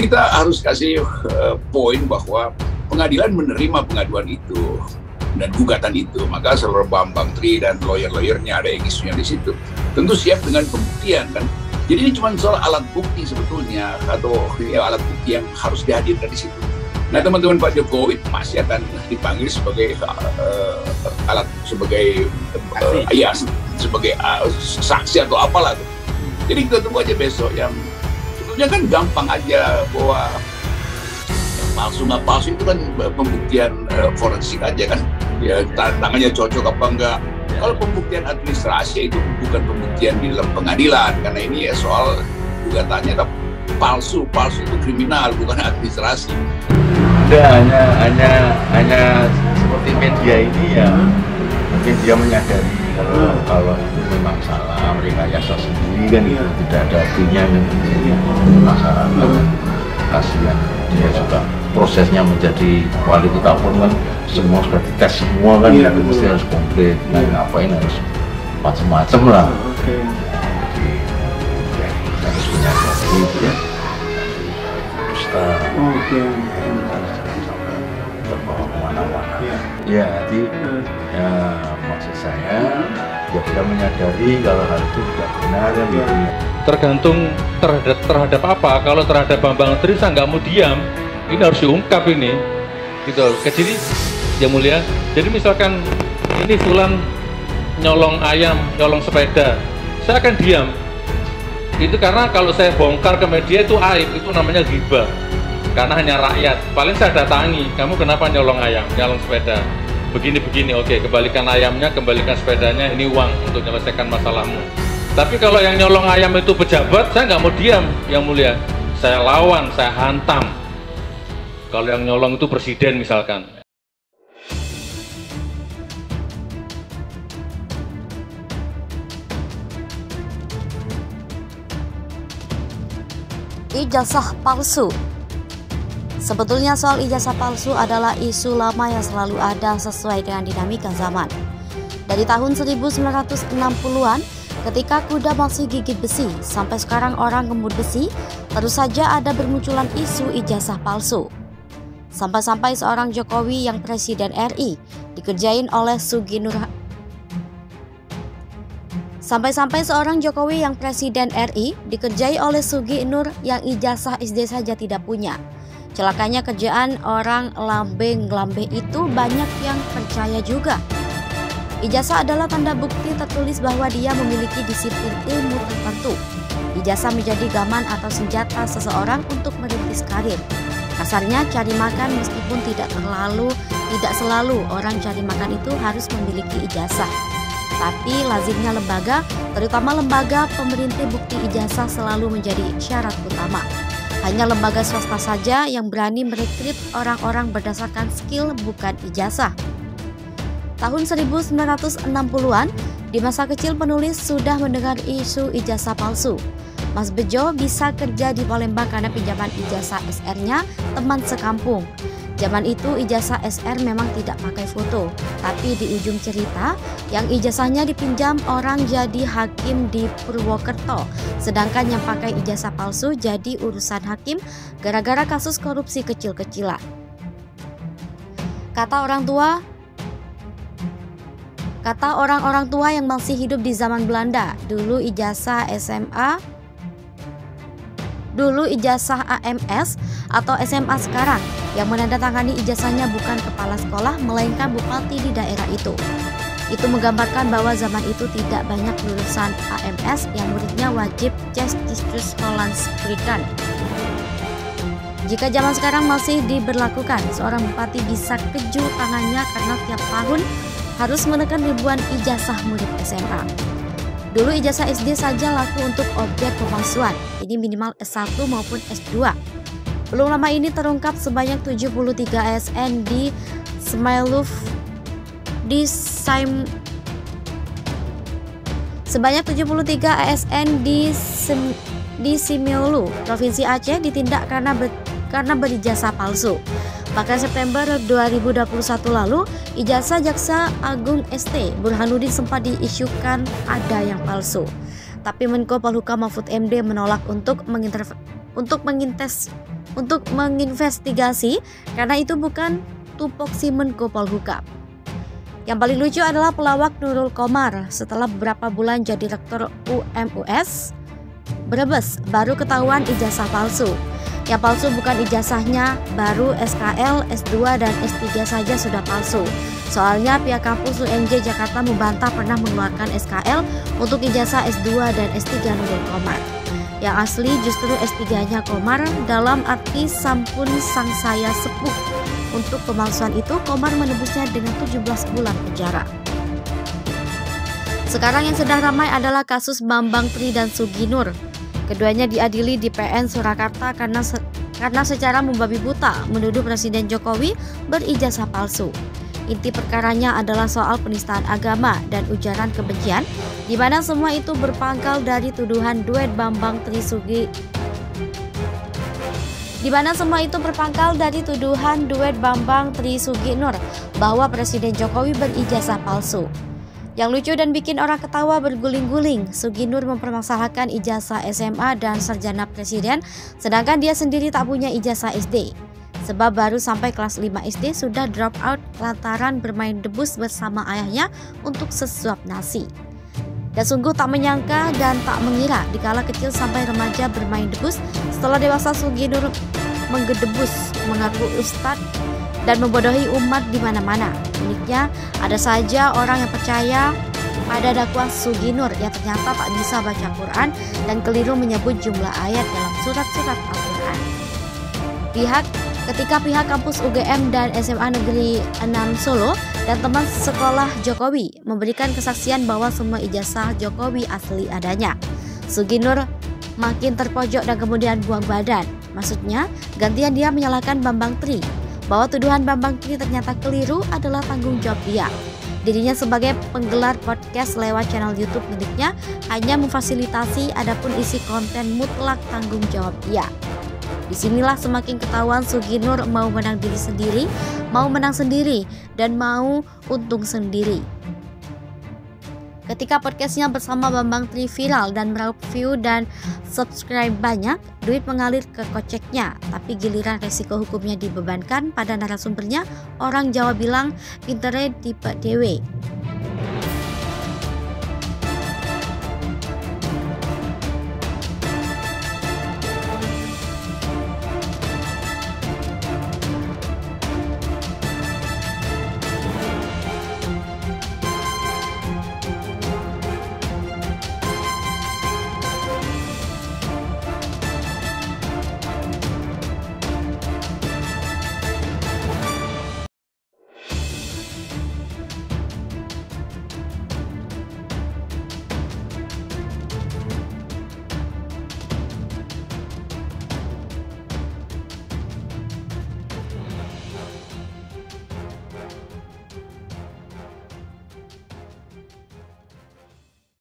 kita harus kasih uh, poin bahwa pengadilan menerima pengaduan itu dan gugatan itu. Maka seluruh Bambang Tri dan lawyer-lawyernya ada yang isunya di situ. Tentu siap dengan pembuktian kan? Jadi ini cuma soal alat bukti sebetulnya atau ya, alat bukti yang harus dihadirkan di situ. Nah teman-teman Pak Jokowi masih akan dipanggil sebagai uh, alat sebagai uh, ya sebagai uh, saksi atau apalah. Tuh. jadi kita tunggu aja besok yang sebetulnya kan gampang aja bahwa palsu. Nggak palsu itu kan pembuktian uh, forensik aja kan. Ya tantangannya cocok apa enggak. Kalau pembuktian administrasi itu bukan pembuktian di dalam pengadilan. Karena ini ya soal gugatannya palsu. Palsu itu kriminal bukan administrasi. Ada hanya hanya hanya seperti media ini ya. Mungkin dia menyadari kalau kalau itu memang salah mereka yasa sendiri kan itu tidak ada artinya kan. Masyarakat kasihan. Dia juga prosesnya menjadi wali kota pun kan semua sudah dites semua kan iya, mesti harus komplit. Nah iya. ngapain harus macam-macam lah. Okay. jadi ya harus punya gitu ya. Dusta okay. terbawa ke mana-mana. Ya, ya jadi ya maksud saya ya menyadari kalau hal itu tidak benar ya. gitu tergantung terhadap terhadap apa. Kalau terhadap Bambang Tri saya nggak mau diam ini harus diungkap ini. Gitu. Jadi ya mulia. Jadi misalkan ini Fulan nyolong ayam nyolong sepeda saya akan diam. Itu karena kalau saya bongkar ke media itu aib itu namanya gibah karena hanya rakyat. Paling saya datangi kamu kenapa nyolong ayam nyolong sepeda begini-begini oke kembalikan ayamnya kembalikan sepedanya ini uang untuk menyelesaikan masalahmu. Tapi kalau yang nyolong ayam itu pejabat saya nggak mau diam yang mulia. Saya lawan saya hantam. Kalau yang nyolong itu presiden misalkan. Ijazah palsu Sebetulnya soal ijazah palsu adalah isu lama yang selalu ada sesuai dengan dinamika zaman. Dari tahun 1960-an, ketika kuda masih gigit besi, sampai sekarang orang gemut besi, terus saja ada bermunculan isu ijazah palsu. Sampai-sampai seorang Jokowi yang presiden RI dikerjain oleh Sugi Nur Sampai-sampai seorang Jokowi yang presiden RI dikerjai oleh Sugi Nur yang ijazah SD saja tidak punya. Celakanya kerjaan orang lambe-lambe itu banyak yang percaya juga. Ijazah adalah tanda bukti tertulis bahwa dia memiliki disiplin ilmu tertentu. Ijazah menjadi gaman atau senjata seseorang untuk merintis karir. Kasarnya cari makan meskipun tidak terlalu tidak selalu orang cari makan itu harus memiliki ijazah. Tapi lazimnya lembaga, terutama lembaga pemerintah bukti ijazah selalu menjadi syarat utama. Hanya lembaga swasta saja yang berani merekrut orang-orang berdasarkan skill bukan ijazah. Tahun 1960-an, di masa kecil penulis sudah mendengar isu ijazah palsu. Mas Bejo bisa kerja di Palembang karena pinjaman ijazah SR-nya teman sekampung. Zaman itu ijazah SR memang tidak pakai foto, tapi di ujung cerita yang ijazahnya dipinjam orang jadi hakim di Purwokerto, sedangkan yang pakai ijazah palsu jadi urusan hakim gara-gara kasus korupsi kecil-kecilan. Kata orang tua, Kata orang-orang tua yang masih hidup di zaman Belanda, dulu ijazah SMA Dulu ijazah AMS atau SMA sekarang yang menandatangani ijazahnya bukan kepala sekolah melainkan bupati di daerah itu. Itu menggambarkan bahwa zaman itu tidak banyak lulusan AMS yang muridnya wajib Justice Hollands berikan. Jika zaman sekarang masih diberlakukan, seorang bupati bisa keju tangannya karena tiap tahun harus menekan ribuan ijazah murid SMA. Dulu ijazah SD saja laku untuk objek pemalsuan, ini minimal S1 maupun S2. Belum lama ini terungkap sebanyak 73 ASN di Smailuf di Saim Sebanyak 73 ASN di Sem, di Simiolu, Provinsi Aceh ditindak karena ber, karena berijazah palsu. Bahkan September 2021 lalu, ijazah Jaksa Agung ST Burhanuddin sempat diisukan ada yang palsu. Tapi Menko Polhukam Mahfud MD menolak untuk menginter untuk mengintes untuk menginvestigasi karena itu bukan tupoksi Menko Polhukam. Yang paling lucu adalah pelawak Nurul Komar setelah beberapa bulan jadi rektor UMUS Brebes baru ketahuan ijazah palsu. Yang palsu bukan ijazahnya, baru SKL, S2, dan S3 saja sudah palsu. Soalnya pihak kampus UNJ Jakarta membantah pernah mengeluarkan SKL untuk ijazah S2 dan S3 Nurul Komar. Yang asli justru S3-nya Komar dalam arti sampun sang saya sepuh. Untuk pemalsuan itu, Komar menebusnya dengan 17 bulan penjara. Sekarang yang sedang ramai adalah kasus Bambang Tri dan Suginur. Keduanya diadili di PN Surakarta karena se karena secara membabi buta menuduh Presiden Jokowi berijazah palsu. Inti perkaranya adalah soal penistaan agama dan ujaran kebencian, di mana semua itu berpangkal dari tuduhan duet Bambang Trisugi di mana semua itu berpangkal dari tuduhan duet Bambang Trisugi Nur bahwa Presiden Jokowi berijazah palsu. Yang lucu dan bikin orang ketawa berguling-guling, Suginur mempermasalahkan ijazah SMA dan sarjana presiden, sedangkan dia sendiri tak punya ijazah SD. Sebab baru sampai kelas 5 SD sudah drop out lantaran bermain debus bersama ayahnya untuk sesuap nasi. Dan sungguh tak menyangka dan tak mengira dikala kecil sampai remaja bermain debus, setelah dewasa Suginur menggedebus mengaku ustadz dan membodohi umat di mana-mana. Uniknya, ada saja orang yang percaya pada dakwah Suginur yang ternyata tak bisa baca Quran dan keliru menyebut jumlah ayat dalam surat-surat Al-Quran. Pihak ketika pihak kampus UGM dan SMA Negeri 6 Solo dan teman sekolah Jokowi memberikan kesaksian bahwa semua ijazah Jokowi asli adanya. Suginur makin terpojok dan kemudian buang badan. Maksudnya, gantian dia menyalahkan Bambang Tri bahwa tuduhan Bambang Tri ternyata keliru adalah tanggung jawab dia. Dirinya sebagai penggelar podcast lewat channel YouTube miliknya hanya memfasilitasi adapun isi konten mutlak tanggung jawab dia. Di sinilah semakin ketahuan Suginur mau menang diri sendiri, mau menang sendiri, dan mau untung sendiri. Ketika podcastnya bersama Bambang Tri viral dan meraup view dan subscribe banyak, duit mengalir ke koceknya. Tapi giliran resiko hukumnya dibebankan pada narasumbernya, orang Jawa bilang pinternya tipe dewe.